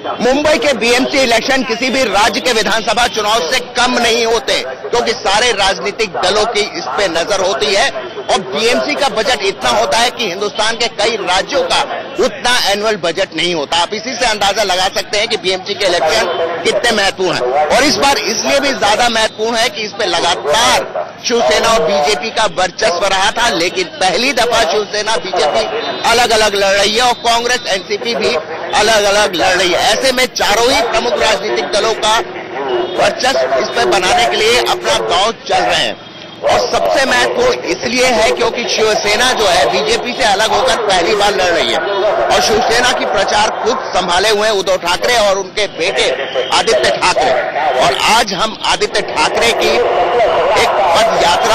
मुंबई के BMC election किसी भी राज्य के विधानसभा चुनाव से कम नहीं होते, क्योंकि सारे राजनीतिक दलों की इस पे नज़र होती है। और बीएमसी का बजट इतना होता है कि हिंदुस्तान के कई राज्यों का उतना एनुअल बजट नहीं होता। आप इसी से अंदाज़ा लगा सकते हैं कि बीएमसी के इलेक्शन कितने महत्वपूर्ण हैं। और इस बार इसलिए भी ज़्यादा महत्वपूर्ण है कि इस पे लगातार शिवसेना और बीजेपी का वर्चस्व रहा था, लेकिन पहली दफ़ा शिवसेना बीजेपी अलग अलग लड़ रही है और कांग्रेस एनसीपी भी अलग अलग लड़ रही है। ऐसे में चारों ही प्रमुख राजनीतिक दलों का वर्चस्व इस पर बनाने के लिए अपना दाव चल रहे हैं। और सबसे महत्वपूर्ण इसलिए है क्योंकि शिवसेना जो है, बीजेपी से अलग होकर पहली बार लड़ रही है। और शिवसेना की प्रचार खुद संभाले हुए उद्धव ठाकरे और उनके बेटे आदित्य ठाकरे। और आज हम आदित्य ठाकरे की एक पद यात्रा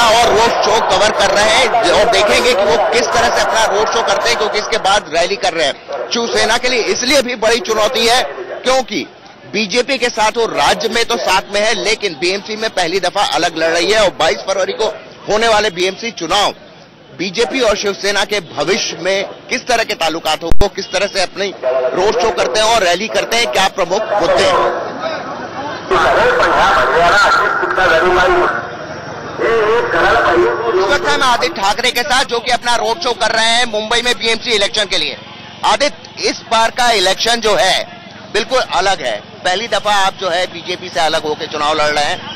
शो कवर कर रहे हैं और देखेंगे कि वो किस तरह से अपना रोड शो करते हैं, क्योंकि इसके बाद रैली कर रहे हैं। शिवसेना के लिए इसलिए भी बड़ी चुनौती है, क्योंकि बीजेपी के साथ वो राज्य में तो साथ में है, लेकिन बीएमसी में पहली दफ़ा अलग लड़ रही है और 22 फरवरी को होने वाले बीएमसी चुनाव बीजेपी और शिवसेना के भविष्य में किस तरह के ताल्लुकात हो वो किस तरह से अपनी रोड शो करते हैं और रैली करते हैं, क्या प्रमुख मुद्दे हैं? वक्त हम आदित्य ठाकरे के साथ, जो कि अपना रोड शो कर रहे हैं मुंबई में बीएमसी इलेक्शन के लिए। आदित्य, इस बार का इलेक्शन जो है, बिल्कुल अलग है। पहली दफ़ा आप जो है, बीजेपी से अलग होकर चुनाव लड़ रहे हैं।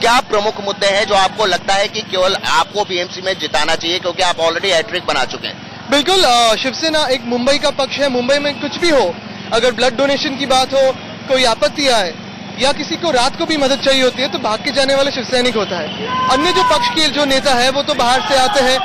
क्या प्रमुख मुद्दे हैं जो आपको लगता है कि केवल आपको बीएमसी में जिताना चाहिए, क्योंकि आप ऑलरेडी हैट्रिक बना चुके हैं? बिल्कुल शिवसेना एक मुंबई का पक्ष है, मुंबई में कुछ भी हो, अगर ब्लड डोनेशन की बात हो, कोई आपत्ति आए या किसी को रात को भी मदद चाहिए होती है तो भाग के जाने वाला शिवसैनिक होता है। अन्य जो पक्ष के जो नेता है, वो तो बाहर से आते हैं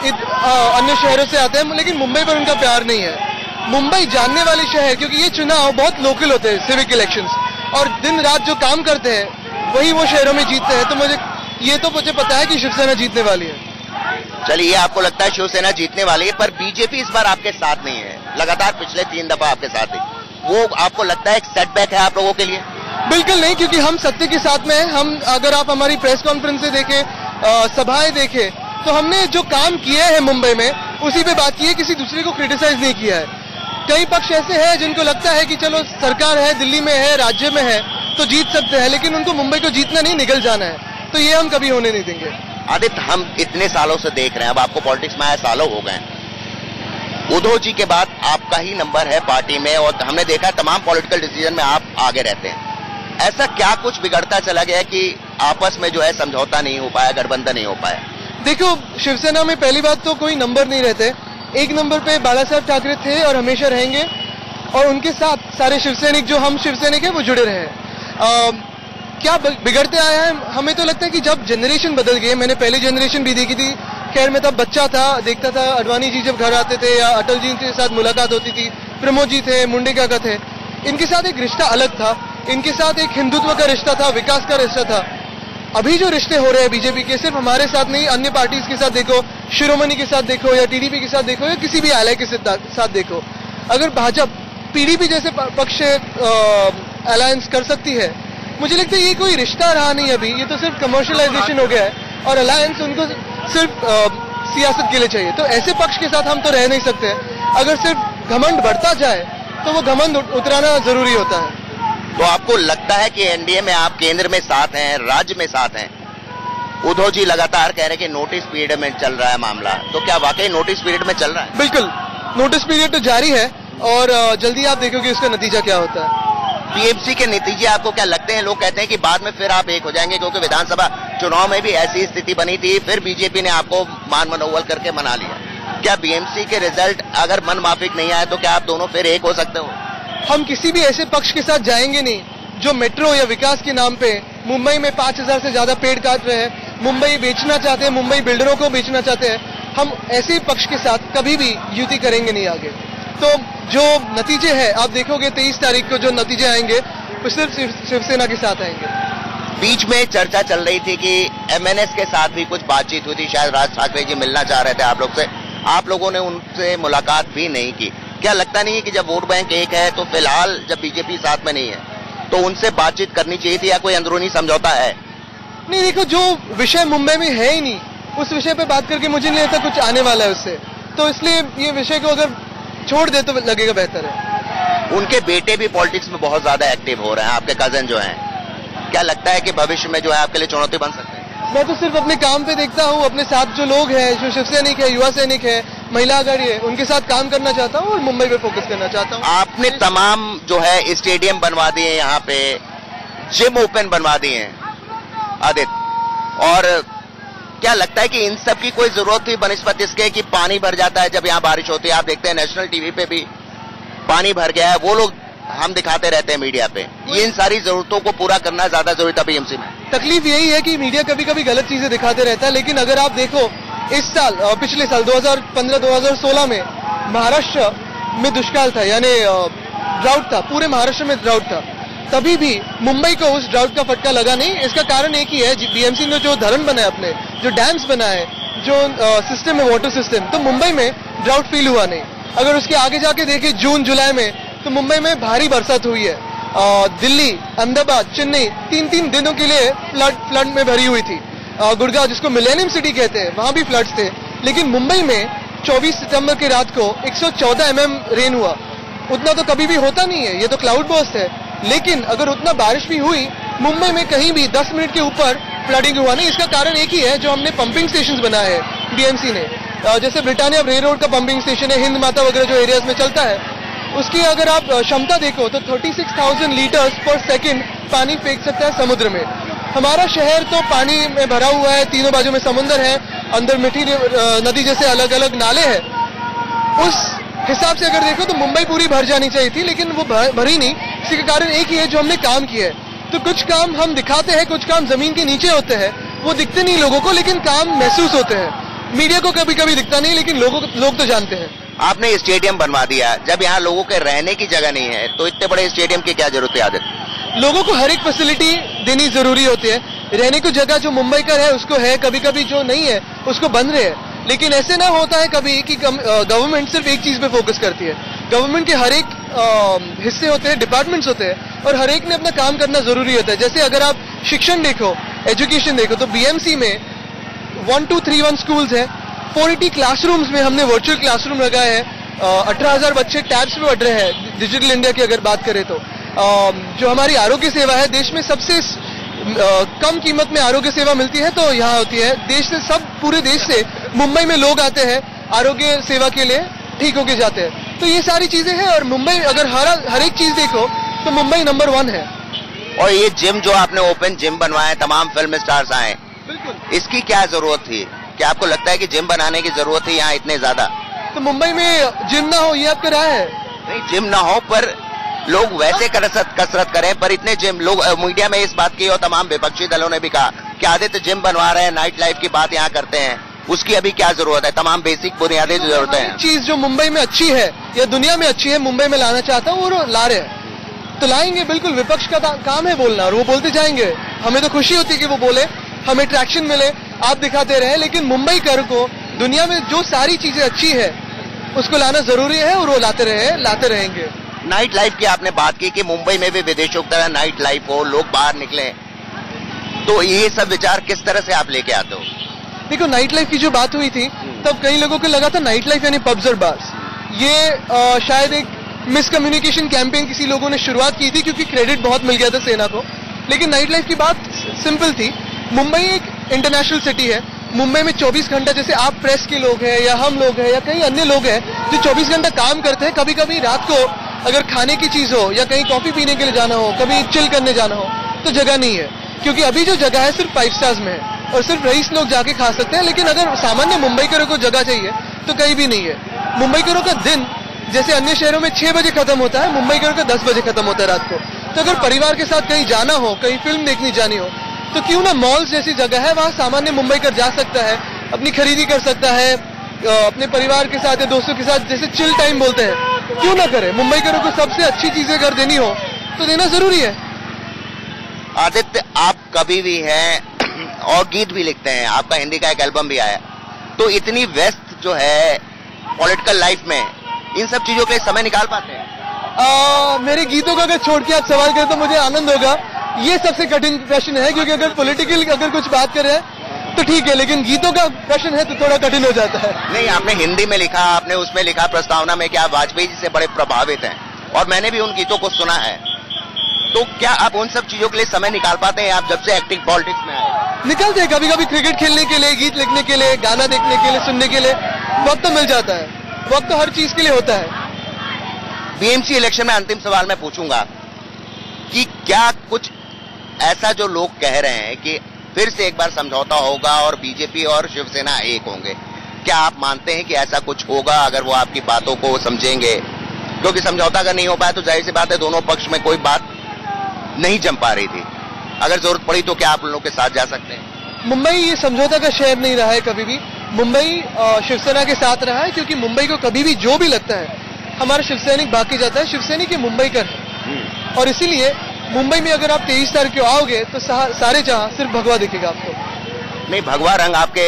अन्य शहरों से आते हैं, लेकिन मुंबई पर उनका प्यार नहीं है। मुंबई जानने वाले शहर, क्योंकि ये चुनाव बहुत लोकल होते हैं सिविक इलेक्शंस और दिन रात जो काम करते हैं, वही वो शहरों में जीतते हैं तो मुझे, ये तो मुझे पता है कि शिवसेना जीतने वाली है। चलिए, आपको लगता है शिवसेना जीतने वाली है, पर बीजेपी इस बार आपके साथ नहीं है। लगातार पिछले तीन दफ़ा आपके साथ है। वो, आपको लगता है एक सेटबैक है आप लोगों के लिए? बिल्कुल नहीं, क्योंकि हम सत्य के साथ में हैं। हम, अगर आप हमारी प्रेस कॉन्फ्रेंस देखें सभाएँ देखें तो हमने जो काम किए हैं मुंबई में, उसी पे बात की है, किसी दूसरे को क्रिटिसाइज नहीं किया है। कई पक्ष ऐसे हैं जिनको लगता है कि चलो, सरकार है, दिल्ली में है, राज्य में है तो जीत सकते हैं, लेकिन उनको मुंबई को जीतना नहीं निकल जाना है। तो ये हम कभी होने नहीं देंगे। आदित्य, हम इतने सालों से देख रहे हैं, अब आपको पॉलिटिक्स में आए सालों हो गए। उद्धव जी के बाद आपका ही नंबर है पार्टी में, और हमने देखा तमाम पॉलिटिकल डिसीज़न में आप आगे रहते हैं। ऐसा क्या कुछ बिगड़ता चला गया कि आपस में जो है समझौता नहीं हो पाया गठबंधन नहीं हो पाया? देखो शिवसेना में पहली बात तो कोई नंबर नहीं रहते। एक नंबर पे बाला साहब ठाकरे थे और हमेशा रहेंगे और उनके साथ सारे शिवसैनिक जो हम शिवसैनिक हैं वो जुड़े रहे। अम, क्या बिगड़ते आया है? हमें तो लगता है कि जब जनरेशन बदल गई मैंने पहली जनरेशन भी देखी थी। खैर मैं तब बच्चा था देखता था अडवाणी जी जब घर आते थे या अटल जी के साथ मुलाकात होती थी प्रमोद जी थे मुंडे काका थे इनके साथ एक रिश्ता अलग था। इनके साथ एक हिंदुत्व का रिश्ता था विकास का रिश्ता था। अभी जो रिश्ते हो रहे हैं बीजेपी के सिर्फ़ हमारे साथ नहीं अन्य पार्टीज़ के साथ देखो शिरोमणि के साथ देखो या टीडीपी के साथ देखो या किसी भी एलआई के साथ देखो। अगर भाजपा पीडीपी जैसे पक्ष अलायंस कर सकती है मुझे लगता है ये कोई रिश्ता रहा नहीं अभी। ये तो सिर्फ़ कमर्शलाइजेशन हो गया है और अलायंस उनको सिर्फ़ अ, सियासत के लिए चाहिए। तो ऐसे पक्ष के साथ हम तो रह नहीं सकते। अगर सिर्फ़ घमंड बढ़ता जाए तो वो घमंड उतराना ज़रूरी होता है। तो आपको लगता है कि एनडीए में आप केंद्र में साथ हैं राज्य में साथ हैं? उद्धव जी लगातार कह रहे हैं कि नोटिस पीरियड में चल रहा है मामला। तो क्या वाकई नोटिस पीरियड में चल रहा है? बिल्कुल। नोटिस पीरियड तो जारी है और जल्दी आप देखोगे इसका नतीजा क्या होता है। बीएमसी के नतीजे आपको क्या लगते हैं? लोग कहते हैं कि बाद में फिर आप एक हो जाएँगे क्योंकि विधानसभा चुनाव में भी ऐसी स्थिति बनी थी फिर बीजेपी ने आपको मान मनोबल करके मना लिया। क्या बीएमसी के रिज़ल्ट अगर मन माफिक नहीं आए तो क्या आप दोनों फिर एक हो सकते हो? हम किसी भी ऐसे पक्ष के साथ जाएँगे नहीं, जो मेट्रो या विकास के नाम पे मुंबई में पाँच हज़ार से ज़्यादा पेड़ काट रहे हैं, मुंबई बेचना चाहते हैं, मुंबई बिल्डरों को बेचना चाहते हैं, हम ऐसे पक्ष के साथ कभी भी युति करेंगे नहीं आगे। तो जो नतीजे हैं, आप देखोगे तेईस तारीख को जो नतीजे आएँगे, वो सिर्फ़ शिवसेना के साथ आएँगे। बीच में चर्चा चल रही थी कि एमएनएस के साथ भी कुछ बातचीत हुई थी, शायद राज ठाकरे जी मिलना चाह रहे थे आप लोग से। आप लोगों ने उनसे मुलाकात भी नहीं की। क्या लगता नहीं है कि जब वोट बैंक एक है तो फ़िलहाल जब बीजेपी साथ में नहीं है तो उनसे बातचीत करनी चाहिए थी या कोई अंदरूनी समझौता है? नहीं देखो जो विषय मुंबई में है ही नहीं उस विषय पे बात करके मुझे नहीं लगता कुछ आने वाला है उससे। तो इसलिए ये विषय को अगर छोड़ दे तो लगेगा बेहतर है। उनके बेटे भी पॉलिटिक्स में बहुत ज़्यादा एक्टिव हो रहे हैं आपके कज़न जो हैं। क्या लगता है कि भविष्य में जो है आपके लिए चुनौती बन सकते हैं? मैं तो सिर्फ़ अपने काम पे देखता हूँ अपने साथ जो लोग हैं जो शिव सैनिक है युवा सैनिक है महिला आघाड़ी है उनके साथ काम करना चाहता हूँ और मुंबई पे फोकस करना चाहता हूँ। आपने तमाम जो है स्टेडियम बनवा दिए यहाँ पे जिम ओपन बनवा दिए हैं आदित्य। और क्या लगता है कि इन सब की कोई ज़रूरत थी बनस्पत इसके कि पानी भर जाता है जब यहाँ बारिश होती है? आप देखते हैं नेशनल टीवी पे भी पानी भर गया है। वो लोग हम दिखाते रहते हैं मीडिया पे। ये इन सारी जरूरतों को पूरा करना ज़्यादा ज़रूरी था बीएमसी में। तकलीफ़ यही है कि मीडिया कभी कभी गलत चीज़ें दिखाते रहता है लेकिन अगर आप देखो इस साल पिछले साल 2015-2016 में महाराष्ट्र में दुष्काल था, यानी ड्राउट था, पूरे महाराष्ट्र में ड्राउट था। तभी भी मुंबई को उस ड्राउट का फटका लगा नहीं। इसका कारण एक ही है बीएमसी ने जो धरण बनाए अपने, जो डैम्स बनाए, जो सिस्टम है वाटर सिस्टम तो मुंबई में ड्राउट फील हुआ नहीं। अगर उसके आगे जाके देखें जून, जुलाई में तो मुंबई में भारी बरसात हुई है। दिल्ली, अहमदाबाद, चेन्नई तीन तीन दिनों के लिए फ्लड फ्लड में भरी हुई थी। गुड़गांव जिसको मिलेनियम सिटी कहते हैं वहाँ भी फ्लड्स थे। लेकिन मुंबई में 24 सितंबर की रात को 114 एमएम रेन हुआ। उतना तो कभी भी होता नहीं है ये तो क्लाउड बर्स्ट है। लेकिन अगर उतना बारिश भी हुई मुंबई में कहीं भी 10 मिनट के ऊपर फ्लडिंग हुआ। नहीं इसका कारण एक ही है जो हमने पंपिंग स्टेशन बनाए हैं बीएमसी ने। जैसे ब्रिटानिया रेल रोड का पंपिंग स्टेशन है हिंद माता वगैरह जो एरियाज़ में चलता है उसकी अगर आप क्षमता देखो तो 36,000 लीटर्स पर सेकंड पानी फेंक सकता है समुद्र में। हमारा शहर तो पानी में भरा हुआ है, तीनों बाजू में समुद्र है, अंदर मिठी नदी जैसे अलग अलग नाले हैं। उस हिसाब से अगर देखो तो मुंबई पूरी भर जानी चाहिए थी, लेकिन वो भर- नहीं। इसी के कारण एक ही है जो हमने काम किया है। तो कुछ काम हम दिखाते हैं, कुछ काम ज़मीन के नीचे होते हैं। वो दिखते नहीं लोगों को, लेकिन काम महसूस होते हैं। मीडिया को कभी कभी दिखता नहीं, लेकिन लोगों लोग तो जानते हैं। आपने स्टेडियम बनवा दिया। जब यहाँ लोगों के रहने की जगह नहीं है तो इतने बड़े स्टेडियम की क्या ज़रूरत है आदित्य लोगों को हर एक फैसिलिटी देनी ज़रूरी होती है। रहने को जगह जो मुंबई का है उसको है कभी कभी जो नहीं है, उसको बन रहे। हैं लेकिन ऐसे ना होता है कभी कि गवर्नमेंट सिर्फ़ एक चीज़ पे फोकस करती है। गवर्नमेंट के हर एक हिस्से होते हैं डिपार्टमेंट्स होते हैं, और हर एक ने अपना काम करना ज़रूरी होता है। जैसे अगर आप शिक्षण देखो एजुकेशन देखो तो बीएमसी में one two three one schools है। फोर एटी क्लासरूम्स में हमने वर्चुअल क्लासरूम लगाए हैं। अठारह हज़ार बच्चे टैब्स में पढ़ रहे हैं। डिजिटल इंडिया की अगर बात करें तो। जो हमारी आरोग्य सेवा है देश में सबसे कम कीमत में आरोग्य सेवा मिलती है तो यहाँ होती है। देश से सब पूरे देश से मुंबई में लोग आते हैं आरोग्य सेवा के लिए ठीक होके जाते हैं। तो ये सारी चीज़ें हैं और मुंबई अगर हर हर एक चीज़ देखो तो मुंबई नंबर वन है। और ये जिम जो आपने ओपन जिम बनवाए तमाम फ़िल्म स्टार्स आए इसकी क्या ज़रूरत थी? क्या आपको लगता है कि जिम बनाने की ज़रूरत थी यहाँ इतने ज़्यादा? तो मुंबई में जिम ना हो ये आपका राय है। नहीं जिम ना हो पर लोग वैसे कसरत कसरत करें पर इतने जिम लोग मीडिया में इस बात की और तमाम विपक्षी दलों ने भी कहा कि आदित्य जिम बनवा रहे हैं नाइट लाइफ की बात यहाँ करते हैं। उसकी अभी क्या ज़रूरत है? तमाम बेसिक बुनियादी जरूरतें एक हैं। चीज़ जो मुंबई में अच्छी है या दुनिया में अच्छी है मुंबई में लाना चाहता हूँ वो ला रहे हैं। तो लाएँगे बिल्कुल विपक्ष का काम है बोलना और वो बोलते जाएँगे। हमें तो खुशी होती है कि वो बोले हमें ट्रैक्शन मिले आप दिखाते रहे लेकिन मुंबई कर को दुनिया में जो सारी चीज़ें अच्छी है उसको लाना ज़रूरी है और वो लाते रहे लाते रहेंगे। नाइट लाइफ की आपने बात की कि मुंबई में भी विदेशों की तरह नाइट लाइफ हो लोग बाहर निकले। तो ये सब विचार किस तरह से आप लेके आते हो? देखो नाइट लाइफ की जो बात हुई थी तब कई लोगों को लगा था नाइट लाइफ यानी पब्स और बार्स ये अ, शायद एक मिसकम्युनिकेशन कैंपेन किसी लोगों ने शुरुआत की थी क्योंकि क्रेडिट बहुत मिल गया था सेना को। लेकिन नाइट लाइफ की बात सिंपल थी। मुंबई एक इंटरनेशनल सिटी है। मुंबई में 24 घंटा जैसे आप प्रेस के लोग हैं या हम लोग हैं या कई अन्य लोग हैं जो 24 घंटा काम करते हैं कभी कभी रात को अगर खाने की चीज़ हो या कहीं कॉफ़ी पीने के लिए जाना हो, कभी चिल करने जाना हो तो जगह नहीं है। क्योंकि अभी जो जगह है सिर्फ़ फाइव स्टार्स में है और सिर्फ़ रईस लोग जाके खा सकते हैं, लेकिन अगर सामान्य मुंबई को जगह चाहिए तो कहीं भी नहीं है। मुंबई का दिन जैसे अन्य शहरों में छह बजे खत्म होता है, मुंबई का दस बजे खत्म होता है रात को। तो अगर परिवार के साथ कहीं जाना हो, कहीं फ़िल्म देखनी जानी हो तो क्यों ना मॉल्स जैसी जगह है, वहाँ सामान्य मुंबई कर जा सकता है, अपनी खरीदी कर सकता है अपने परिवार के साथ या दोस्तों के साथ, जैसे चिल टाइम बोलते हैं। क्यों ना करे? मुंबई करो को सबसे अच्छी चीज़ें अगर देनी हो तो देना ज़रूरी है। आदित्य आप कभी भी हैं और गीत भी लिखते हैं आपका हिंदी का एक एल्बम भी आया। तो इतनी व्यस्त जो है पॉलिटिकल लाइफ में इन सब चीज़ों के लिए समय निकाल पाते हैं? आ, मेरे गीतों का अगर छोड़ के आप सवाल करें तो मुझे आनंद होगा। ये सबसे कठिन प्रश्न है क्योंकि अगर पॉलिटिकल अगर कुछ बात करें तो ठीक है लेकिन गीतों का प्रश्न है तो थोड़ा कठिन हो जाता है। नहीं आपने हिंदी में लिखा आपने उसमें लिखा प्रस्तावना में कि आप वाजपेयी जी से बड़े प्रभावित हैं और मैंने भी उन गीतों को सुना है। तो क्या आप उन सब चीज़ों के लिए समय निकाल पाते हैं? आप जब से एक्टिव पॉलिटिक्स में आए। निकलते हैं कभी कभी क्रिकेट खेलने के लिए गीत लिखने के लिए गाना देखने के लिए सुनने के लिए वक्त तो मिल जाता है। वक्त तो हर चीज़ के लिए होता है। बीएमसी इलेक्शन में अंतिम सवाल मैं पूछूँगा कि क्या कुछ ऐसा जो लोग कह रहे हैं कि फिर से एक बार समझौता होगा और बीजेपी और शिवसेना एक होंगे। क्या आप मानते हैं कि ऐसा कुछ होगा अगर वो आपकी बातों को समझेंगे? क्योंकि समझौता अगर नहीं हो पाया तो ज़ाहिर सी बात है दोनों पक्ष में कोई बात नहीं जम पा रही थी। अगर ज़रूरत पड़ी तो क्या आप लोगों के साथ जा सकते हैं? मुंबई ये समझौता का शहर नहीं रहा है कभी भी। मुंबई शिवसेना के साथ रहा है क्योंकि मुंबई को कभी भी जो भी लगता है हमारा शिवसैनिक भाग के जाता है। शिवसैनिक ये मुंबई का है। और इसीलिए मुंबई में अगर आप तेईस तारीख को आओगे तो सारे जहाँ सिर्फ़ भगवा दिखेगा आपको। नहीं भगवा रंग आपके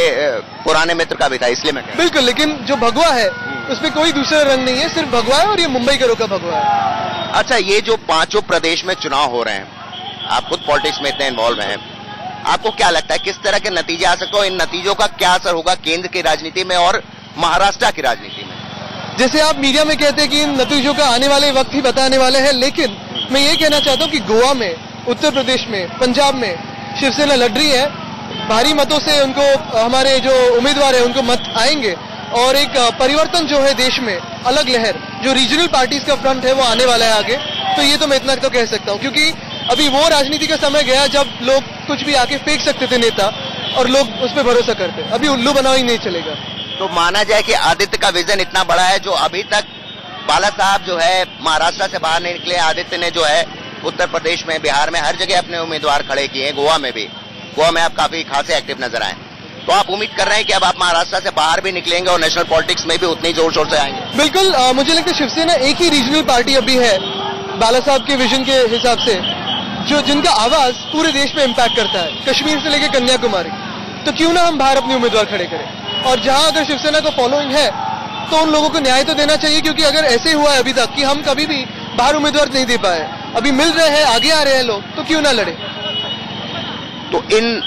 पुराने मित्र का भी था इसलिए मैं बिल्कुल लेकिन जो भगवा है उसमें कोई दूसरा रंग नहीं है सिर्फ़ भगवा है और ये मुंबई का रोका भगवा है। अच्छा ये जो पाँचों प्रदेश में चुनाव हो रहे हैं आप खुद पॉलिटिक्स में इतने इन्वॉल्व हैं आपको क्या लगता है किस तरह के नतीजे आ सकते हो? इन नतीजों का क्या असर होगा केंद्र की राजनीति में और महाराष्ट्र की राजनीति में? जैसे आप मीडिया में कहते हैं कि इन नतीजों का आने वाले वक्त ही बताने वाले हैं लेकिन मैं ये कहना चाहता हूँ कि गोवा में, उत्तर प्रदेश में, पंजाब में शिवसेना लड़ रही है। भारी मतों से उनको, हमारे जो उम्मीदवार है, उनको मत आएँगे। और एक परिवर्तन जो है देश में, अलग लहर, जो रीजनल पार्टीज़ का फ्रंट है, वो आने वाला है आगे। तो ये तो मैं इतना तो कह सकता हूँ, क्योंकि अभी वो राजनीति का समय गया जब लोग कुछ भी आके फेंक सकते थे नेता, और लोग उस पर भरोसा करते। अभी उल्लू बनाओ ही नहीं चलेगा। तो माना जाए कि आदित्य का विजन इतना बड़ा है, जो अभी तक बाला साहब जो है महाराष्ट्र से बाहर नहीं निकले आदित्य ने जो है उत्तर प्रदेश में बिहार में हर जगह अपने उम्मीदवार खड़े किए हैं गोवा में भी। गोवा में आप काफ़ी खासे एक्टिव नज़र आए। तो आप उम्मीद कर रहे हैं कि अब आप महाराष्ट्र से बाहर भी निकलेंगे और नेशनल पॉलिटिक्स में भी उतनी ज़ोर शोर से आएँगे? बिल्कुल अ, मुझे लगता है शिवसेना एक ही रीजनल पार्टी अभी है बाला साहब के विजन के हिसाब से जो जिनका आवाज़ पूरे देश में इम्पैक्ट करता है कश्मीर से लेकर कन्याकुमारी। तो क्यों ना हम बाहर अपने उम्मीदवार खड़े करें? और जहाँ अगर शिवसेना को फॉलोइंग है तो उन लोगों को न्याय तो देना चाहिए क्योंकि अगर ऐसे हुआ है अभी तक कि हम कभी भी बाहर उम्मीदवार नहीं दे पाए अभी मिल रहे हैं आगे आ रहे हैं लोग तो क्यों ना लड़े? तो इन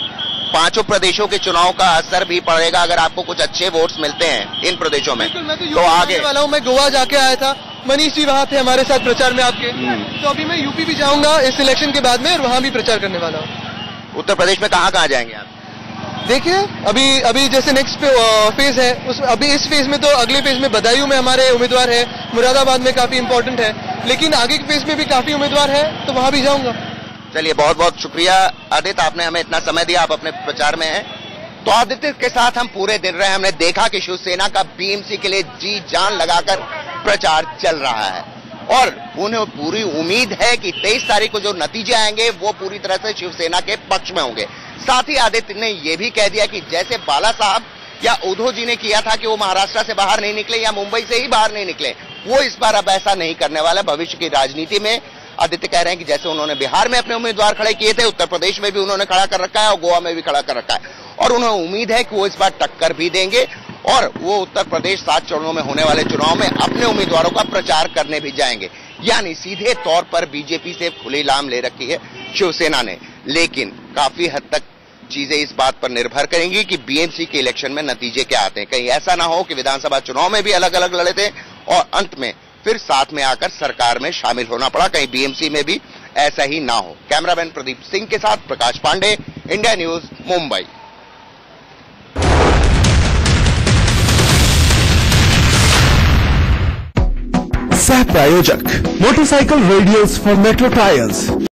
पाँचों प्रदेशों के चुनाव का असर भी पड़ेगा अगर आपको कुछ अच्छे वोट्स मिलते हैं इन प्रदेशों में। मैं तो तो आगे। वाला हूँ मैं गोवा जाके आया था मनीष जी वहाँ थे हमारे साथ प्रचार में आपके। तो अभी मैं यूपी भी जाऊँगा इस इलेक्शन के बाद में और वहाँ भी प्रचार करने वाला हूँ। उत्तर प्रदेश में कहाँ कहाँ जाएँगे आप? देखिए, अभी अभी जैसे नेक्स्ट फ़ेज़ है, उस, अभी इस फ़ेज़ में तो अगले फ़ेज़ में बदायूं में हमारे उम्मीदवार है, मुरादाबाद में काफ़ी इंपॉर्टेंट है, लेकिन आगे के फ़ेज़ में भी काफ़ी उम्मीदवार है तो वहाँ भी जाऊँगा। चलिए बहुत बहुत शुक्रिया। आदित्य, आपने हमें इतना समय दिया, आप अपने प्रचार में हैं। तो आदित्य के साथ हम पूरे दिन रहे, हमने देखा कि शिवसेना का बीएमसी के लिए जी जान लगाकर प्रचार चल रहा है। और उन्हें पूरी उम्मीद है कि तेईस तारीख को जो नतीजे आएँगे, वो पूरी तरह से शिवसेना के पक्ष में होंगे। साथ ही आदित्य ने यह भी कह दिया कि जैसे बाला साहब या उद्धव जी ने किया था कि वो महाराष्ट्र से बाहर नहीं निकले या मुंबई से ही बाहर नहीं निकले, वो इस बार अब ऐसा नहीं करने वाला भविष्य की राजनीति में आदित्य कह रहे हैं कि जैसे उन्होंने बिहार में अपने उम्मीदवार खड़े किए थे, उत्तर प्रदेश में भी उन्होंने खड़ा कर रखा है और गोवा में भी खड़ा कर रखा है। और उन्हें उम्मीद है कि वो इस बार टक्कर भी देंगे और वो उत्तर प्रदेश सात चरणों में होने वाले चुनाव में अपने उम्मीदवारों का प्रचार करने भी जाएँगे। यानी सीधे तौर पर बीजेपी से खुली लाम ले रखी है। शिवसेना ने लेकिन काफ़ी हद तक चीज़ें इस बात पर निर्भर करेंगी कि बीएमसी के इलेक्शन में नतीजे क्या आते हैं। कहीं ऐसा ना हो कि विधानसभा चुनाव में भी अलग अलग लड़े थे और अंत में फिर साथ में आकर सरकार में शामिल होना पड़ा। कहीं बीएमसी में भी ऐसा ही ना हो। कैमरामैन प्रदीप सिंह के साथ प्रकाश पांडे, इंडिया न्यूज़, मुंबई। सह प्रायोजक, motorcycle radials for metro tyres.